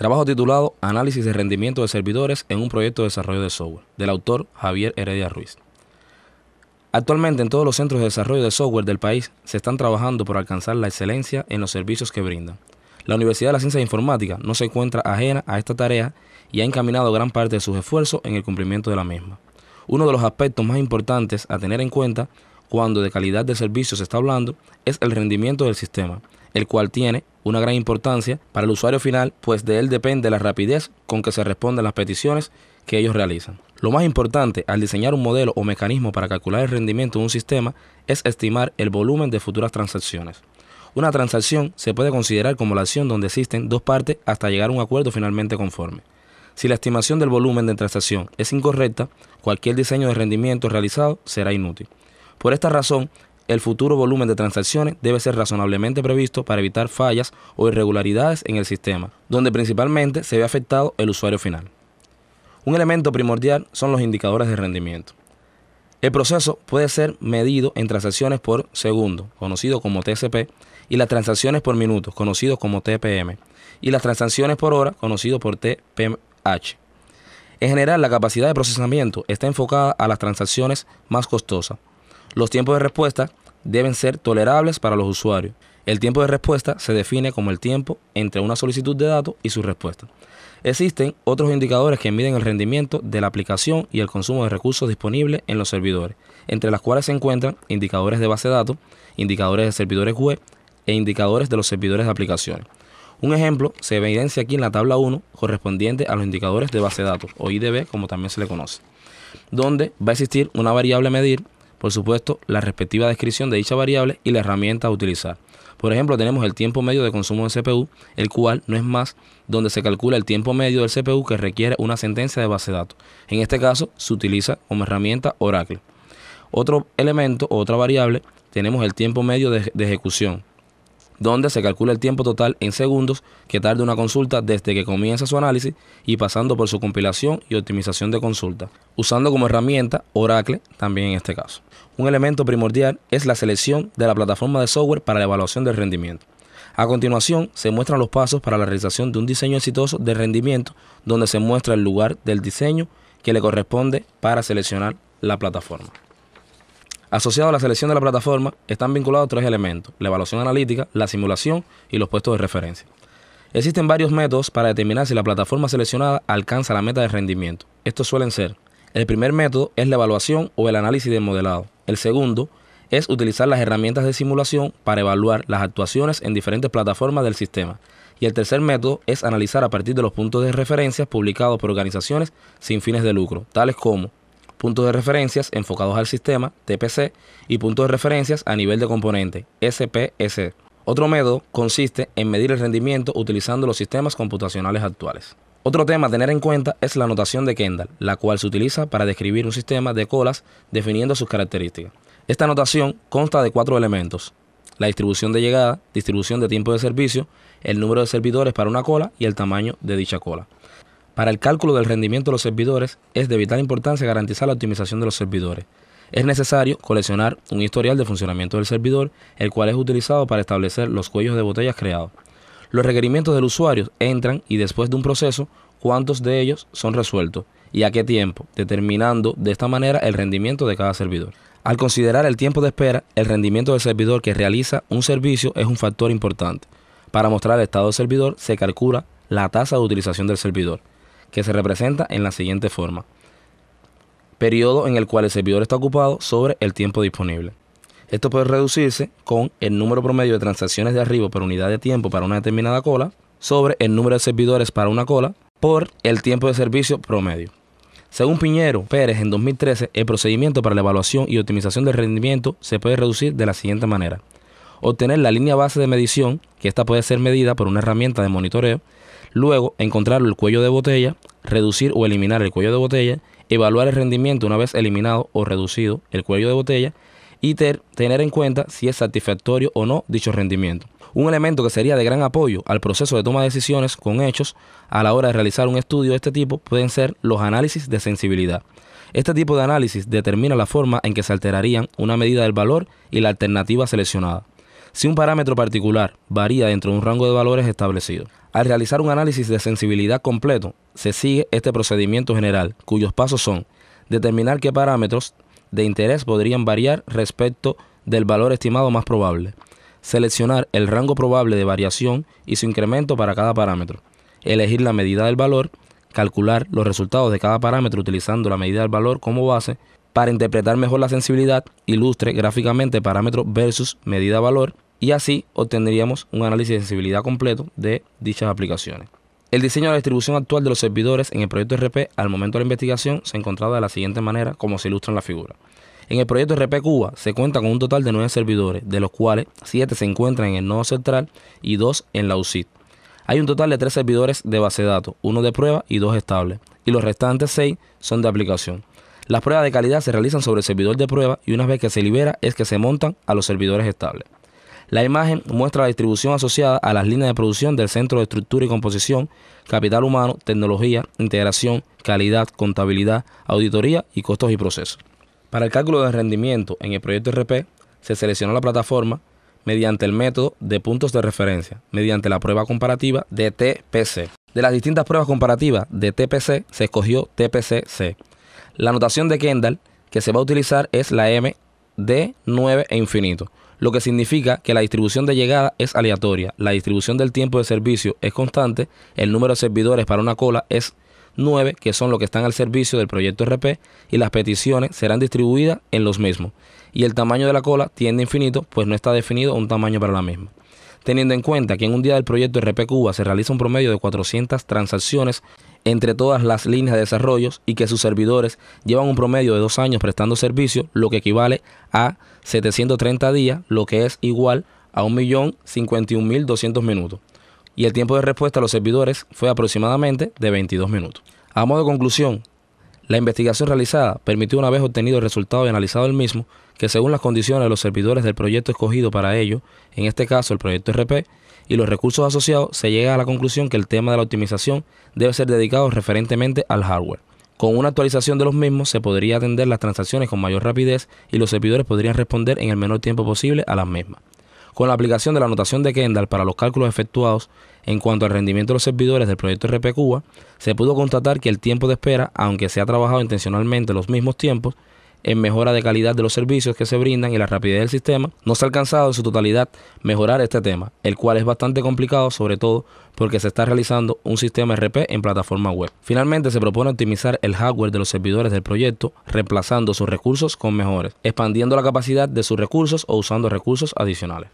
Trabajo titulado Análisis de rendimiento de servidores en un proyecto de desarrollo de software, del autor Javier Heredia Ruiz. Actualmente en todos los centros de desarrollo de software del país se están trabajando por alcanzar la excelencia en los servicios que brindan. La Universidad de la Ciencia de Informática no se encuentra ajena a esta tarea y ha encaminado gran parte de sus esfuerzos en el cumplimiento de la misma. Uno de los aspectos más importantes a tener en cuenta cuando de calidad de servicio se está hablando es el rendimiento del sistema, el cual tiene una gran importancia para el usuario final, pues de él depende la rapidez con que se responden las peticiones que ellos realizan. Lo más importante al diseñar un modelo o mecanismo para calcular el rendimiento de un sistema es estimar el volumen de futuras transacciones. Una transacción se puede considerar como la acción donde existen dos partes hasta llegar a un acuerdo finalmente conforme. Si la estimación del volumen de transacción es incorrecta, cualquier diseño de rendimiento realizado será inútil. Por esta razón, el futuro volumen de transacciones debe ser razonablemente previsto para evitar fallas o irregularidades en el sistema, donde principalmente se ve afectado el usuario final. Un elemento primordial son los indicadores de rendimiento. El proceso puede ser medido en transacciones por segundo, conocido como TCP, y las transacciones por minuto, conocido como TPM, y las transacciones por hora, conocido por TPMH. En general, la capacidad de procesamiento está enfocada a las transacciones más costosas. Los tiempos de respuesta deben ser tolerables para los usuarios. El tiempo de respuesta se define como el tiempo entre una solicitud de datos y su respuesta. Existen otros indicadores que miden el rendimiento de la aplicación y el consumo de recursos disponibles en los servidores, entre las cuales se encuentran indicadores de base de datos, indicadores de servidores web e indicadores de los servidores de aplicaciones. Un ejemplo se evidencia aquí en la tabla 1 correspondiente a los indicadores de base de datos o IDB como también se le conoce, donde va a existir una variable a medir, por supuesto la respectiva descripción de dicha variable y la herramienta a utilizar. Por ejemplo, tenemos el tiempo medio de consumo de CPU, el cual no es más donde se calcula el tiempo medio del CPU que requiere una sentencia de base de datos. En este caso, se utiliza como herramienta Oracle. Otro elemento otra variable, tenemos el tiempo medio de, de ejecución, donde se calcula el tiempo total en segundos que tarda una consulta desde que comienza su análisis y pasando por su compilación y optimización de consulta, usando como herramienta Oracle también en este caso. Un elemento primordial es la selección de la plataforma de software para la evaluación del rendimiento. A continuación, se muestran los pasos para la realización de un diseño exitoso de rendimiento, donde se muestra el lugar del diseño que le corresponde para seleccionar la plataforma. Asociado a la selección de la plataforma están vinculados tres elementos, la evaluación analítica, la simulación y los puestos de referencia. Existen varios métodos para determinar si la plataforma seleccionada alcanza la meta de rendimiento. Estos suelen ser, el primer método es la evaluación o el análisis del modelado. El segundo es utilizar las herramientas de simulación para evaluar las actuaciones en diferentes plataformas del sistema. Y el tercer método es analizar a partir de los puntos de referencia publicados por organizaciones sin fines de lucro, tales como puntos de referencias enfocados al sistema, TPC, y puntos de referencias a nivel de componente, SPS. Otro método consiste en medir el rendimiento utilizando los sistemas computacionales actuales. Otro tema a tener en cuenta es la notación de Kendall, la cual se utiliza para describir un sistema de colas definiendo sus características. Esta notación consta de cuatro elementos, la distribución de llegada, distribución de tiempo de servicio, el número de servidores para una cola y el tamaño de dicha cola. Para el cálculo del rendimiento de los servidores es de vital importancia garantizar la optimización de los servidores. Es necesario coleccionar un historial de funcionamiento del servidor, el cual es utilizado para establecer los cuellos de botellas creados. Los requerimientos del usuario entran y después de un proceso, cuántos de ellos son resueltos y a qué tiempo, determinando de esta manera el rendimiento de cada servidor. Al considerar el tiempo de espera, el rendimiento del servidor que realiza un servicio es un factor importante. Para mostrar el estado del servidor se calcula la tasa de utilización del servidor que se representa en la siguiente forma. Periodo en el cual el servidor está ocupado sobre el tiempo disponible. Esto puede reducirse con el número promedio de transacciones de arribo por unidad de tiempo para una determinada cola sobre el número de servidores para una cola por el tiempo de servicio promedio. Según Piñero Pérez en 2013, el procedimiento para la evaluación y optimización del rendimiento se puede reducir de la siguiente manera. Obtener la línea base de medición, que esta puede ser medida por una herramienta de monitoreo, Luego, encontrar el cuello de botella, reducir o eliminar el cuello de botella, evaluar el rendimiento una vez eliminado o reducido el cuello de botella y tener en cuenta si es satisfactorio o no dicho rendimiento. Un elemento que sería de gran apoyo al proceso de toma de decisiones con hechos a la hora de realizar un estudio de este tipo pueden ser los análisis de sensibilidad. Este tipo de análisis determina la forma en que se alterarían una medida del valor y la alternativa seleccionada si un parámetro particular varía dentro de un rango de valores establecido. Al realizar un análisis de sensibilidad completo, se sigue este procedimiento general, cuyos pasos son determinar qué parámetros de interés podrían variar respecto del valor estimado más probable, seleccionar el rango probable de variación y su incremento para cada parámetro, elegir la medida del valor, calcular los resultados de cada parámetro utilizando la medida del valor como base, para interpretar mejor la sensibilidad, ilustre gráficamente parámetro versus medida valor y así obtendríamos un análisis de sensibilidad completo de dichas aplicaciones. El diseño de la distribución actual de los servidores en el proyecto RP al momento de la investigación se encontraba de la siguiente manera como se ilustra en la figura. En el proyecto RP Cuba se cuenta con un total de 9 servidores, de los cuales 7 se encuentran en el nodo central y 2 en la UCIT. Hay un total de 3 servidores de base de datos, uno de prueba y dos estables, y los restantes 6 son de aplicación. Las pruebas de calidad se realizan sobre el servidor de prueba y una vez que se libera es que se montan a los servidores estables. La imagen muestra la distribución asociada a las líneas de producción del Centro de Estructura y Composición, Capital Humano, Tecnología, Integración, Calidad, Contabilidad, Auditoría y Costos y Procesos. Para el cálculo de rendimiento en el proyecto RP, se seleccionó la plataforma mediante el método de puntos de referencia, mediante la prueba comparativa de TPC. De las distintas pruebas comparativas de TPC, se escogió TPC-C. La notación de Kendall que se va a utilizar es la M de 9 e infinito, lo que significa que la distribución de llegada es aleatoria, la distribución del tiempo de servicio es constante, el número de servidores para una cola es 9, que son los que están al servicio del proyecto RP, y las peticiones serán distribuidas en los mismos. Y el tamaño de la cola tiende a infinito, pues no está definido un tamaño para la misma. Teniendo en cuenta que en un día del proyecto RP Cuba se realiza un promedio de 400 transacciones entre todas las líneas de desarrollo y que sus servidores llevan un promedio de dos años prestando servicio, lo que equivale a 730 días, lo que es igual a 1.051.200 minutos. Y el tiempo de respuesta a los servidores fue aproximadamente de 22 minutos. A modo de conclusión, la investigación realizada permitió una vez obtenido el resultado y analizado el mismo, que según las condiciones de los servidores del proyecto escogido para ello, en este caso el proyecto RP, y los recursos asociados, se llega a la conclusión que el tema de la optimización debe ser dedicado referentemente al hardware. Con una actualización de los mismos se podría atender las transacciones con mayor rapidez y los servidores podrían responder en el menor tiempo posible a las mismas. Con la aplicación de la notación de Kendall para los cálculos efectuados en cuanto al rendimiento de los servidores del proyecto RP Cuba, se pudo constatar que el tiempo de espera, aunque se ha trabajado intencionalmente los mismos tiempos, en mejora de calidad de los servicios que se brindan y la rapidez del sistema, no se ha alcanzado en su totalidad mejorar este tema, el cual es bastante complicado, sobre todo porque se está realizando un sistema RP en plataforma web. Finalmente, se propone optimizar el hardware de los servidores del proyecto, reemplazando sus recursos con mejores, expandiendo la capacidad de sus recursos o usando recursos adicionales.